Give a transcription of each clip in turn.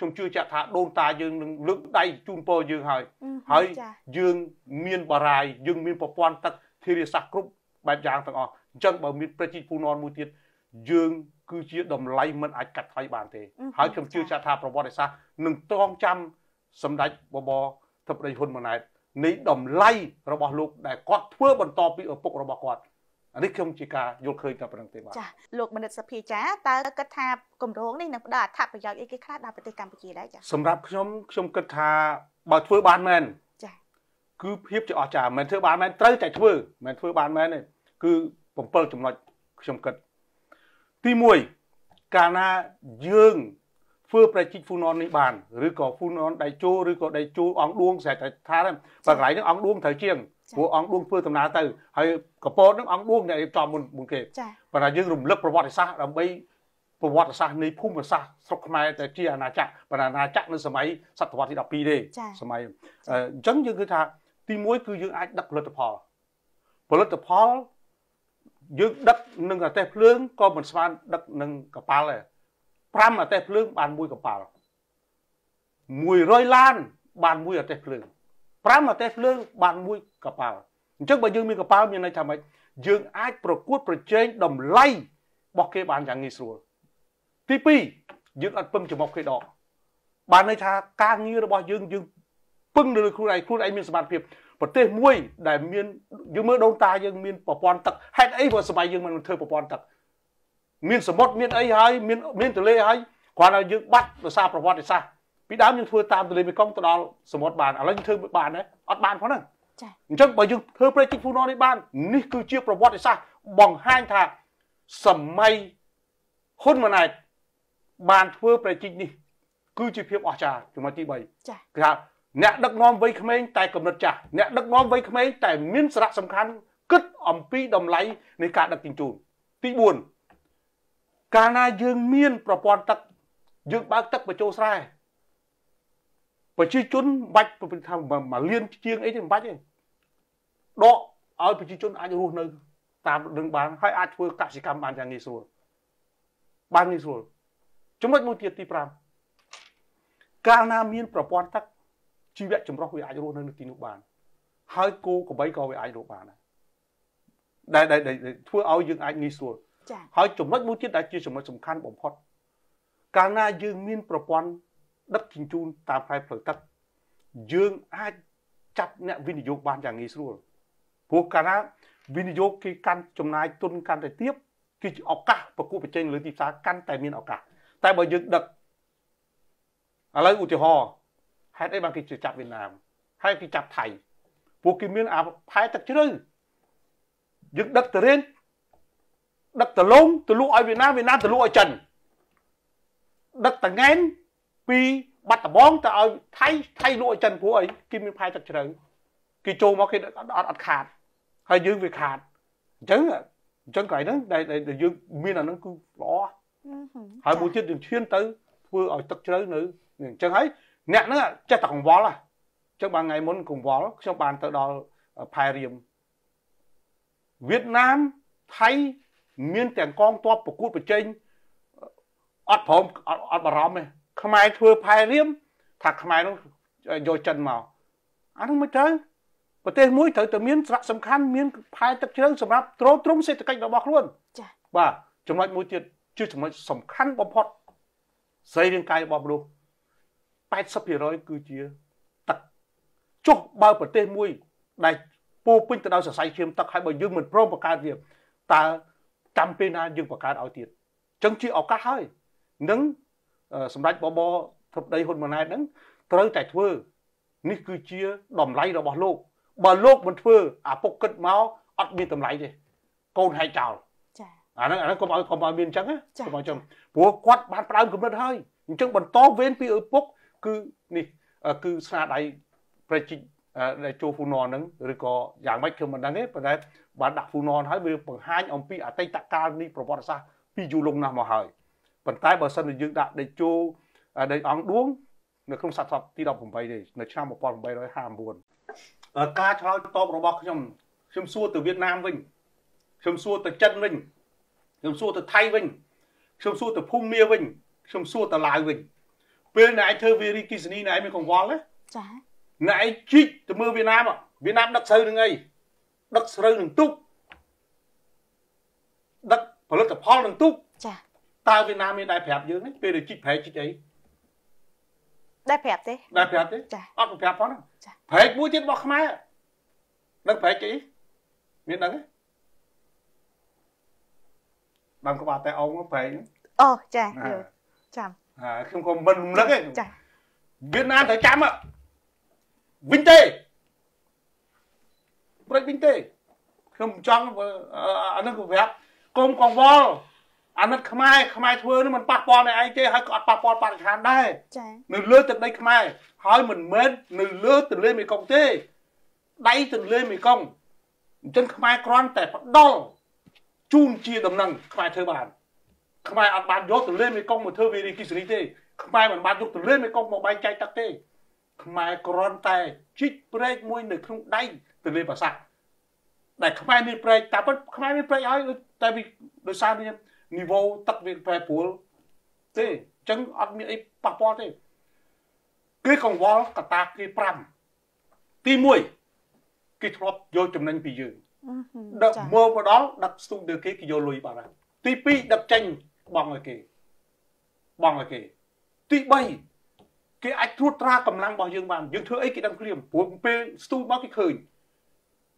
ខ្ញុំជឿជាក់ថាដូនតាយើងនឹងលើកដៃជូនពរយើងហើយហើយយើងមានបារាយយើងមានប្រព័ន្ធទឹកធារាសាស្ត្រគ្រប់បែបយ៉ាងទាំងអស់អញ្ចឹងបើមានប្រជាពលរដ្ឋមួយទៀតយើងគឺជាតម្លៃមិនអាចកាត់ថ្លៃបានទេហើយខ្ញុំជឿជាក់ថាប្រវត្តិសាស្ត្រនឹងតងចាំសម្ដេចបបរធិបតីហ៊ុនម៉ាណែតនៃតម្លៃរបស់លោកដែលគាត់ធ្វើបន្តពីឪពុករបស់គាត់ អានេះខ្ញុំជាការយល់ឃើញតែប៉ុណ្្នឹងទេបាទចាលោកមនិតសភាចាតើគិតថាគម្រោងនេះនឹងផ្ដល់អត្ថប្រយោជន៍អីគេខ្លះដល់ប្រទេសកម្ពុជាដែរចាសម្រាប់ខ្ញុំខ្ញុំគិតថាបើធ្វើបានមែនចាគឺភាពជាអស្ចារ្យមិនធ្វើបានមែនត្រូវតែធ្វើមិនធ្វើបានមែនទេគឺ7ចំណុចខ្ញុំគិតទី1កាលណាយើង ធ្វើប្រជាហ្វូណននេះបានឬក៏ហ្វូណនដៃជោឬក៏ដៃជោអង្គឌួងស្រែតែថាបើកន្លែងហ្នឹងអង្គឌួងត្រូវជាងព្រោះអង្គឌួងធ្វើដំណើរទៅហើយកពតហ្នឹងអង្គឌួងអ្នករៀបចំមុនមុនគេប៉ុន្តែយើងរំលឹកប្រវត្តិសាស្ត្រដើម្បីប្រវត្តិសាស្ត្រនៃភូមិសាស្ត្រស្រុកខ្មែរតែជាអាណាចក្រប៉ុន្តែអាណាចក្រនៅសម័យសតវត្សទី12ទេសម័យអញ្ចឹងយើងគឺថាទី1គឺយើងអាចដឹកផលិតផលផលិតផលយើងដឹកនឹងអាទេសភ្លើងក៏មិនស្មានដឹកនឹងកប៉ាល់ដែរ 5អាទេសភ្លើងបានមួយកប៉ាល់100ឡានបានមួយអាទេសភ្លើង5អាទេសភ្លើងបានមួយកប៉ាល់អញ្ចឹងបើយើងមានកប៉ាល់មានន័យថាម៉េចយើងអាចប្រកួតប្រជែងតម្លៃរបស់គេបានយ៉ាងងាយស្រួលទី2យើងអត់ពឹងចំមុខគេដកបានន័យថាការងាររបស់យើងយើងពឹងលើខ្លួនឯងខ្លួនឯងមានសមត្ថភាពប្រទេសមួយដែលមានយើងមើលដូនតាយើងមានប្រព័ន្ធទឹកហេតុអីបើសម័យយើងមិនធ្វើប្រព័ន្ធទឹក មានសមុទ្រមានអីហើយមានមានទន្លេហើយគ្រាន់តែយើងបាត់ភាសាប្រវត្តិសាស្ត្រពីដើមយើងធ្វើតាមទន្លេមេគង្គទៅដល់សមុទ្របានឥឡូវយើងធ្វើបានទេអត់បានផងហ្នឹងចាអញ្ចឹងបើយើងធ្វើប្រេជីកហ្វូណននេះបាននេះគឺជាប្រវត្តិសាស្ត្របង្ហាញថាសម័យហ៊ុនម៉ាណែតបានធ្វើប្រេជីកនេះ គឺជាភាពអស្ចារ្យចំណុចទី3ចាគេថាអ្នកដឹកនាំវ័យក្មេងតែកំណត់ចាស់អ្នកដឹកនាំវ័យក្មេងតែមានសារៈសំខាន់គិតអំពីតម្លៃនៃការដឹកជញ្ជូនទី4 កាលណាយើងមានប្រព័ន្ធទឹកយើងបើកទឹកបញ្ចូលស្រែប្រជាជនបាច់ថាមកលៀនជាងអីទេមិនបាច់ទេដកឲ្យប្រជាជនអាចរស់នៅ តាមនឹងបានហើយអាចធ្វើកសិកម្មបានយ៉ាងងាយស្រួលបានងាយស្រួលចំណុចមួយទៀតទី5កាលណាមានប្រព័ន្ធទឹកជីវៈចម្រុះវាអាចរស់នៅនៅទីនោះបាន ហើយគោក្របីក៏វាអាចរស់បានដែរដែលធ្វើឲ្យយើងអាចងាយស្រួល ហើយចំណុចមួយទៀតដែលជាចំណុចសំខាន់បំផុត កាលណាយើងមានប្រព័ន្ធដឹកជញ្ជូនតាមផ្លូវផ្លូវទឹកយើងអាចចាប់អ្នកវិនិយោគបានយ៉ាងងាយស្រួលព្រោះកាលណាវិនិយោគគេកាន់ចំណាយទុនកាន់តែទាបគឺជាឱកាសប្រកួតប្រជែងលើទីផ្សារកាន់តែមានឱកាសតែបើយើងដឹកឥឡូវឧទាហរណ៍ហេតុអីបានគេជឿចាប់វៀតណាមហើយគេចាប់ថៃពួកគេមានអាផែទឹកជ្រៅយើងដឹកតរេន ដឹកតលងទៅលក់ឲ្យវៀតណាមវៀតណាមទៅលក់ឲ្យចិនដឹកតងែនពីបាត់ដំបងទៅឲ្យថៃថៃលក់ឲ្យចិនព្រោះអីគេមានផែទឹកជ្រៅគេចូលមកគេអត់អត់ខាតហើយយើងវាខាតអញ្ចឹងអញ្ចឹងកន្លែងហ្នឹងដែលយើងមានអាហ្នឹងគឺល្អហើយមួយទៀតយើងឈានទៅធ្វើឲ្យទឹកជ្រៅនៅអញ្ចឹងហើយអ្នកហ្នឹងចេះតែកង្វល់ហ៎អញ្ចឹងបើថ្ងៃមុនកង្វល់ខ្ញុំបានទៅដល់ផែរៀមវៀតណាមថៃ មានទាំងកងទ័ពប្រកួតប្រជែងអត់ព្រមអត់បារម្ភទេខ្មែរធ្វើផែរៀមថាខ្មែរនោះយកចិនមកអានោះមិនត្រូវប្រទេសមួយត្រូវតែមានសារៈសំខាន់មានផែទឹកជ្រៅសម្រាប់ទ្រទ្រង់សេដ្ឋកិច្ចរបស់ខ្លួនចា៎បាទចំណុចមួយទៀតជាចំណុចសំខាន់បំផុតស្រីរាងកាយរបស់មនុស្ស80%គឺជាទឹកចុះបើប្រទេសមួយដែលពោពេញទៅដោយសរសៃឈាមទឹកហើយបើយើងមិនព្រមបង្កើតវាតើ ចាំពេលណាយើងបង្កើតឲ្យទៀតអញ្ចឹងជាឱកាសហើយនឹងសម្ដេចបបធិបតីហ៊ុនម៉ាណែតហ្នឹងត្រូវតែធ្វើនេះគឺជាតម្លៃរបស់លោកបើលោកមិនធ្វើអាពុកគិតមកអត់មានតម្លៃទេកូនហែកចោលចាអាហ្នឹងអាហ្នឹងកុំឲ្យកុំឲ្យមានអញ្ចឹងណាកុំឲ្យចឹងព្រោះគាត់បានផ្ដើមគំនិតហើយអញ្ចឹងបន្តវេនពីឪពុកគឺនេះគឺស្នាដៃប្រជាដែលចូលហ្វូណនហ្នឹងឬក៏យ៉ាងម៉េចខ្ញុំមិនដឹងទេប៉ុន្តែ បានដាក់ហ្វូណនហើយវាបង្ហាញអំពីអតីតកាលនេះប្រវត្តិសាស្ត្រពីយូរលង់ណាស់មកហើយប៉ុន្តែបើសិនជាយើងដាក់ដេជោដេអង្គឌួងនៅក្នុងសតវត្សទី18ទេនៅឆ្នាំ1859ការឆ្លើយតបរបស់ខ្ញុំខ្ញុំសួរទៅវៀតណាមវិញខ្ញុំសួរទៅចិនវិញខ្ញុំសួរទៅថៃវិញខ្ញុំសួរទៅភូមាវិញខ្ញុំសួរទៅឡាវវិញពេលណែឯងធ្វើវារីគីសនីណែឯងមានកង្វល់ទេចាណែឯងជីកទៅមើលវៀតណាមវៀតណាមដឹកស្រូវនឹងអី ដឹកស្រូវនឹងទូកដឹកផលិតផលនឹងទូកចាតើវៀតណាមមានដែរប្រាប់យើងទេពេលដែលជីកប្រែកជីកអីដែរប្រាប់ទេដែរប្រាប់ទេចាអត់ប្រាប់ផងចាប្រែកមួយទៀតរបស់ខ្មែរដឹងប្រែកអីមានដឹងទេបានក្បាលតែអងប្រែកអូចាចាំអាខ្ញុំក៏មិនរំលឹកទេចាវៀតណាមត្រូវចាំវិញទេប្រេច វិញទេខ្ញុំចង់អានឹងក៏ប្រាប់កុំកង្វល់អាណិតខ្មែរខ្មែរធ្វើនេះมันប៉ះពាល់ដល់ឯងទេហើយក៏អត់ប៉ះពាល់បរិស្ថានដែរចានៅលើទឹកដីខ្មែរហើយមិនមែននៅលើទន្លេមេគង្គទេដៃទន្លេមេគង្គអញ្ចឹងខ្មែរគ្រាន់តែផ្ដល់ជូនជាដំណឹងខ្មែរធ្វើបានខ្មែរអត់បានយកទន្លេមេគង្គមកធ្វើវីរីគិសនីទេខ្មែរមិនបានយកទន្លេមេគង្គមកបែងចែកទឹកទេខ្មែរគ្រាន់តែជីកព្រែកមួយនៅក្នុងដៃទន្លេបាសាក់ ដែលខ្មែរមានព្រែកតែប៉ុតខ្មែរមានព្រែកហើយតែដោយសារមាននីវ៉ូទឹកវាប្រែប្រួលទេអញ្ចឹងអត់មានអីប៉ះពាល់ទេគេកង្វល់កតាគេ5ទី1គេធ្លាប់យកចំណេញពីយើងដឹកមកមកដល់ដឹកស្ទូឌីគេគេយកលុយបាត់ហើយទី2ដឹកចេញបងឲ្យគេបងឲ្យគេទី3គេអាចត្រួតត្រាកម្លាំងរបស់យើងបានយើងធ្វើអីគេដឹងភ្លាមព្រោះពេលស្ទូមកគេឃើញ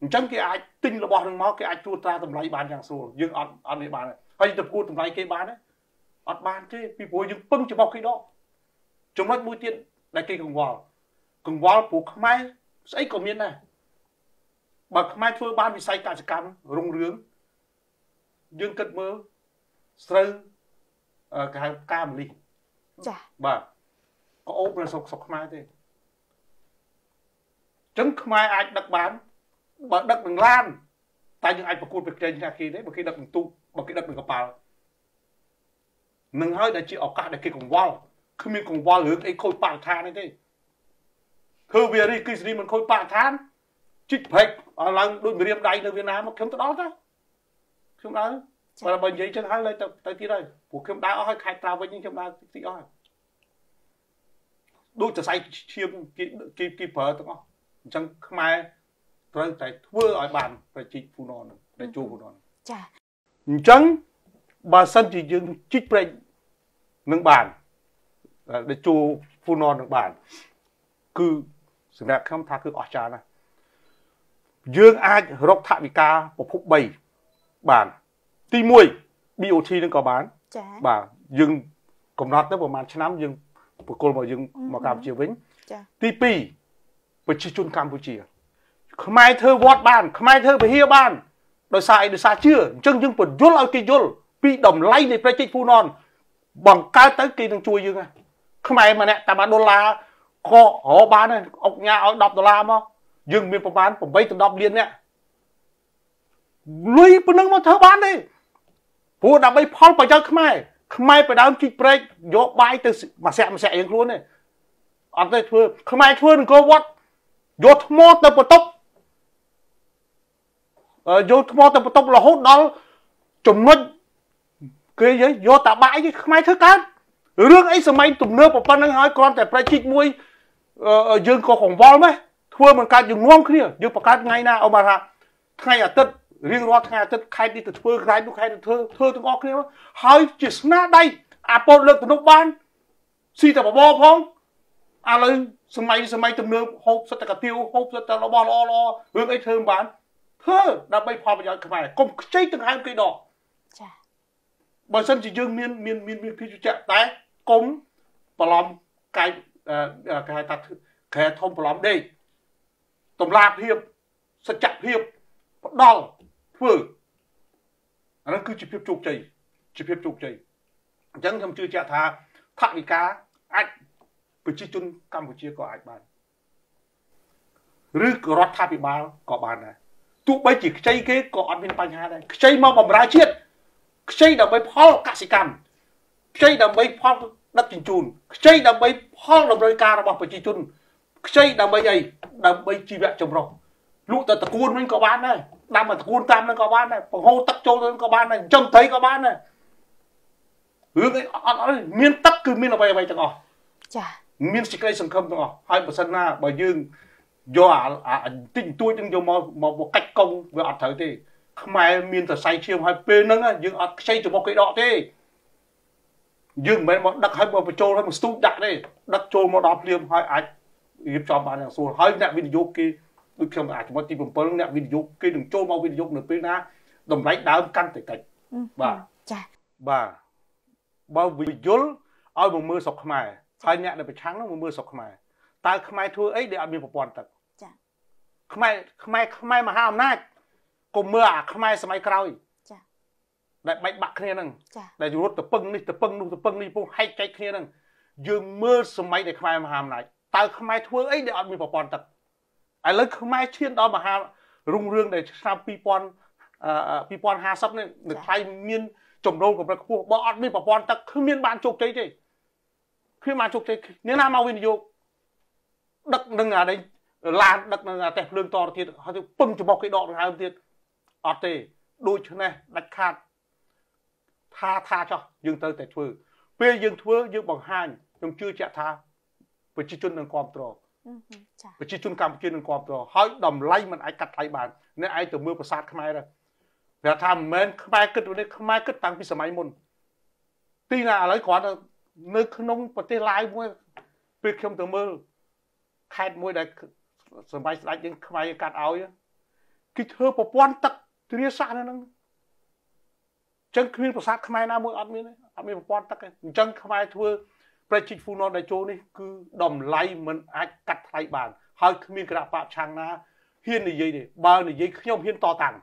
អញ្ចឹងគេអាចទិញរបស់នឹងមកគេអាចត្រួតត្រាតម្លៃបានយ៉ាងស្រួលយើងអត់អត់នេះបានហើយទៅគួតតម្លៃគេបានទេអត់បានទេពីព្រោះយើងពឹងចំបោះគេដកចំណុចមួយទៀតដែលគេកង្វល់កង្វល់ព្រោះខ្មែរស្អីក៏មានដែរបើខ្មែរធ្វើបានវិស័យកសិកម្មរុងរឿងយើងគិតមើលស្រូវគេហៅផ្កាម្លិះចាបាទក៏អូបនៅស្រុកស្រុកខ្មែរទេចឹងខ្មែរអាចដឹកបាន បើដឹកនឹងឡានតែយើងអាចប្រកួតប្រជែងគ្នាគេទេបើគេដឹកនឹងទូកបើគេដឹកនឹងកប៉ាល់នឹងហើយដែលជាឱកាសដែលគេកង្វល់គ្មានកង្វល់រឿងអីខូចបរិស្ថានទេធ្វើវារីគិសរីមិនខូចបរិស្ថានជីកប្រេកឡើងដូចមរៀមដៃនៅវៀតណាមខ្ញុំទៅដល់តាខ្ញុំដើរបើបើនិយាយចឹងហើយលើទៅទៅទៀតហើយព្រោះខ្ញុំដើរអស់ហើយខេត្តត្រាវិញខ្ញុំដើរទីអស់ហើយដូចសរសៃឈាមគេគេគេប្រើទាំងអស់អញ្ចឹងខ្មែរ ត្រូវតែធ្វើឲ្យបានប្រជាពូណនដែលជួពូណនចាអញ្ចឹងបើសិនជាយើងជីកប្រេងនឹងបានដែលជួពូណននឹងបាន គឺសម្រាប់ខ្ញុំថាគឺអស្ចារ្យណាស់យើងអាចរកថវិកាប្រភព3បាន ទី1 BOT នឹងក៏បានចា៎បាទយើងកំណត់ទៅប្រហែលឆ្នាំយើងបកគលមកយើងមកកម្ពុជាវិញចា៎ទី2ប្រជាជនកម្ពុជា ខ្មែរធ្វើវត្តបាន ខ្មែរធ្វើពហិយបានដោយសារអីដោយសារជឿអញ្ចឹងយើងបញ្យល់ឲ្យគេយល់ពីតម្លៃនៃប្រជាជនពូណនបង្កើតទៅគេនឹងជួយយើងខ្មែរម្នាក់តែ1ដុល្លារក៏រកបានដែរអុកញ៉ាឲ្យ10ដុល្លារមកយើងមានប្រហែល8ទៅ10លានអ្នកលុយប៉ុណ្ណឹងមកធ្វើបានទេព្រោះដើម្បីផលប្រយោជន៍ខ្មែរខ្មែរបដើមជីកព្រែកយកបាយទៅមួយសាក់មួយសាក់យើងខ្លួនទេអត់ទេធ្វើខ្មែរធ្វើនគរវត្តយកថ្មទៅបន្ទប់ យកថ្មទៅបន្ទប់រហូតដល់ចំណុចគេយកតាបាយខ្មែរធ្វើកើតរឿងអីសម័យទំនើបប៉ុណ្្នឹងហើយគ្រាន់តែប្រជិកមួយយើងក៏កង្វល់ម៉េះធ្វើមិនកើតយើងងំគ្នាយើងបង្កើតថ្ងៃណាអមថាថ្ងៃអាទិត្យរៀងរាល់ថ្ងៃអាទិត្យខែនេះទៅធ្វើខែនោះខែទៅធ្វើធ្វើទាំងអស់គ្នាហើយជាស្នាដៃអាពតលើកទំនប់បានស៊ីតែបបផងឥឡូវសម័យសម័យទំនើបហូបសិតតែកាទៀវហូបសិតតែរបស់ល្អល្អរឿងអីធ្វើមិនបាន ធ្វើដើម្បីផលប្រយោជន៍ខ្មែរកុំខ្ចីទាំងហើមគេដកចាបើសិនជាយើងមានមានមានមានភាពជឿជាក់តែកុំប្រឡំកាយគេហៅថាកែធំប្រឡំដេកតម្លាភាពសច្ចភាពផ្ដល់ធ្វើអានោះគឺជាភាពជោគជ័យជាភាពជោគជ័យអញ្ចឹងខ្ញុំជឿជាក់ថាថវិកាអាចប្រជាជនកម្ពុជាក៏អាចបានឬក៏រដ្ឋាភិបាលក៏បានដែរ ទោះបីជាខ្ចីគេក៏អត់មានបញ្ហាដែរខ្ចីមកបំរើជាតិខ្ចីដើម្បីផលកសិកម្មខ្ចីដើម្បីផលដឹកជញ្ជូនខ្ចីដើម្បីផលតម្រូវការរបស់ប្រជាជនខ្ចីដើម្បីអីដើម្បីជីវៈចម្រុះលក់ទៅតកួនវិញក៏បានដែរដាំមកតកួនតាមនឹងក៏បានដែរបង្ហូរទឹកចូលទៅក៏បានដែរចំត្រីក៏បានដែររឿងអីអត់អត់មានទឹកគឺមានអ្វីអ្វីទាំងអស់ចាមានសេចក្តីសង្ឃឹមទាំងអស់ហើយបើសិនណាបើយើង យកអាតិចតួចនឹងយកមកមកកាច់កង់វាអត់ត្រូវទេ ខ្មែរមានសរសៃឈាមហើយពេលហ្នឹងយើងអត់ខ្ចីចំមុខគេដកទេយើងមិនមែនមកដឹកឲ្យមកបញ្ចូលឲ្យមកស្ទូចដាក់ទេដឹកចូលមកដល់ភ្លាមហើយអាចរៀបចំបានយ៉ាងស្រួលហើយអ្នកវិនិយោគគេដូចខ្ញុំអាចចំណុចទី7អ្នកវិនិយោគគេនឹងចូលមកវិនិយោគនៅពេលណាតម្លៃដើមកាន់តែតិចបាទចាបាទបើវិយលឲ្យមកមើលស្រុកខ្មែរហើយអ្នកនៅប្រឆាំងនោះមកមើលស្រុកខ្មែរ តើខ្មែរធ្វើអីដែលអត់មានប្រព័ន្ធទឹកចាខ្មែរខ្មែរខ្មែរមហាអំណាចកុំមើលអាខ្មែរសម័យក្រោយចាដែលបែកបាក់គ្នាហ្នឹងចាដែលរត់ទៅពឹងនេះទៅពឹងនោះទៅពឹងនេះពុះហែកចែកគ្នាហ្នឹងយើងមើលសម័យដែលខ្មែរមហាអំណាចតើខ្មែរធ្វើអីដែលអត់មានប្រព័ន្ធទឹកឥឡូវខ្មែរឈានដល់មហារុងរឿងដែលឆ្នាំ2000 2050នេះនៅថ្លៃមានចម្រូងកម្រិតខ្ពស់បើអត់មានប្រព័ន្ធទឹកគ្មានបានជោគជ័យទេគ្មានបានជោគជ័យអ្នកណាមកវិនិយោគ ដឹកនឹងអានេះឡានដឹកនឹងអាទេសភ្លើងតទៅទៀតហើយទៅពឹងចំមុខគេដកដង្ហើមទៀតអត់ទេដូច្នេះដាច់ខាតថាថាចោះយើងត្រូវតែធ្វើពេលយើងធ្វើយើងបង្ហាញខ្ញុំជឿជាក់ថាប្រជាជននឹងគ្រប់គ្រងចាប្រជាជនកម្ពុជានឹងគ្រប់គ្រងហើយតម្លៃมันអាចកាត់ថ្លៃបានអ្នកឯងទៅមើលប្រាសាទខ្មែរទៅគេថាមិនមែនខ្មែរគិតនេះខ្មែរគិតតាំងពីសម័យមុនទីណាឥឡូវគ្រាន់តែនៅក្នុងប្រទេសឡាវមួយពេលខ្ញុំទៅមើល ខេត្តមួយដែលសម័យស្ដេចយើងខ្មែរកាត់ឲ្យគេធ្វើប្រព័ន្ធទឹកទ្រាសាស្ត្រនៅហ្នឹងចឹងគ្មានប្រាសាទខ្មែរណាមួយអត់មានអត់មានប្រព័ន្ធទឹកទេអញ្ចឹងខ្មែរធ្វើប្រជាហ្វូណនដែលចូលនេះគឺតម្លៃមិនអាចកាត់ថ្លៃបានហើយគ្មានគណៈបកឆាំងណាហ៊ាននិយាយទេបើនិយាយខ្ញុំហ៊ានតតាំង